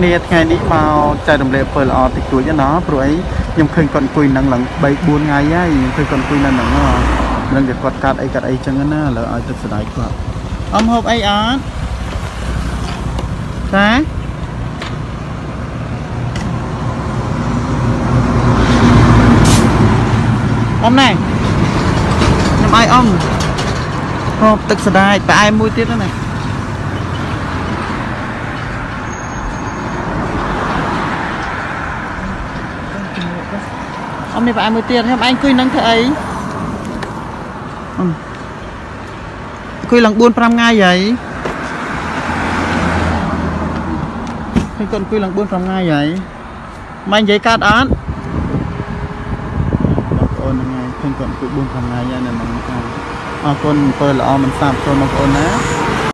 គ្នាថ្ងៃនេះមកចែករំលែកពើល្អតិចតួចណាព្រោះអីខ្ញុំឃើញគាត់អង្គុយនឹងឡើង3 4ថ្ងៃហើយខ្ញុំឃើញគាត់អង្គុយនៅនឹងហ្នឹងនឹងតែគាត់កាត់អីកាត់អីចឹងណាឥឡូវឲ្យទឹកស្ដាយគាត់អមហូបអីអត់ចាអមណែខ្ញុំឲ្យអមហូបទឹកស្ដាយផ្អែមមួយទៀតហ្នឹងណា អមនេះប្រអែមមួយទៀតខ្ញុំឯងអង្គុយនឹងធ្វើអីអមអង្គុយឡើង4 5ថ្ងៃហើយឃើញគាត់អង្គុយឡើង4 5ថ្ងៃហើយមិននិយាយកាត់អត់បងប្អូនហ្នឹងហើយឃើញគាត់អង្គុយ4 5ថ្ងៃហើយនៅក្នុងខាងអរគុណអំពើល្អមិនសាបចូលបងប្អូនណា